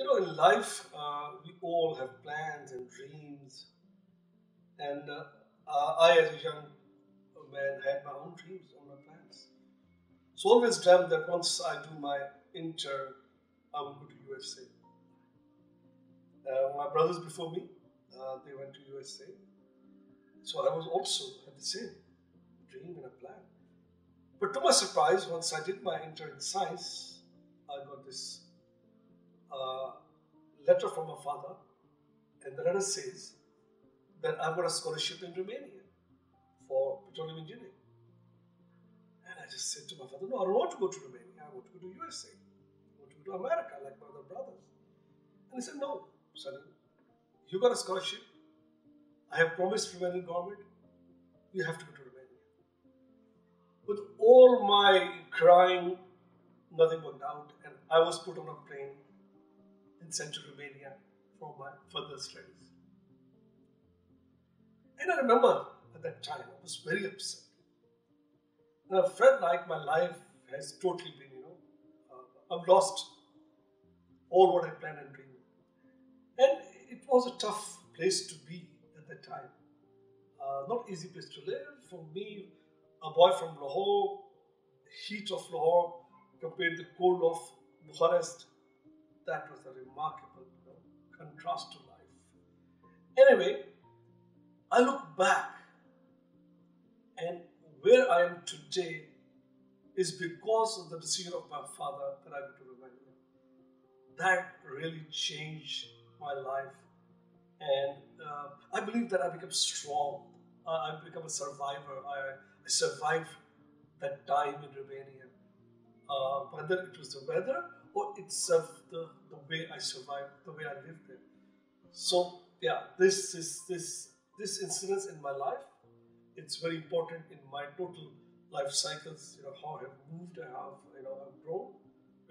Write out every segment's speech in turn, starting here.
You know, in life, uh, we all have plans and dreams. And uh, uh, I, as a young man, had my own dreams, and my plans. So always dreamt that once I do my inter, I will go to USA. Uh, my brothers before me, uh, they went to USA. So I was also had the same dream and a plan. But to my surprise, once I did my inter in science, I got this letter from my father, and the letter says that I've got a scholarship in Romania for petroleum engineering. And I just said to my father, No, I don't want to go to Romania. I want to go to USA. I want to go to America like my other brothers. And he said, No, son, you got a scholarship. I have promised Romanian government, you have to go to Romania. With all my crying, nothing worked out, and I was put on a plane and Central Romania for my further studies. And I remember at that time, I was very upset. And I felt like my life has totally been, you know, uh, I've lost all what I planned and dreamed. And it was a tough place to be at that time. Uh, not easy place to live. For me, a boy from Lahore, heat of Lahore compared to the cold of Bucharest, that was a remarkable you know, contrast to life. Anyway, I look back and where I am today is because of the decision of my father that I went to Romania. That really changed my life. And uh, I believe that I became strong. I, become a survivor. I, I survived that time in Romania. Uh, whether it was the weather or itself the, the way I survived, the way I lived there. So yeah, this is this this incident in my life. It's very important in my total life cycles. You know how I've moved, how you know I've grown.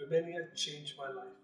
Romania changed my life.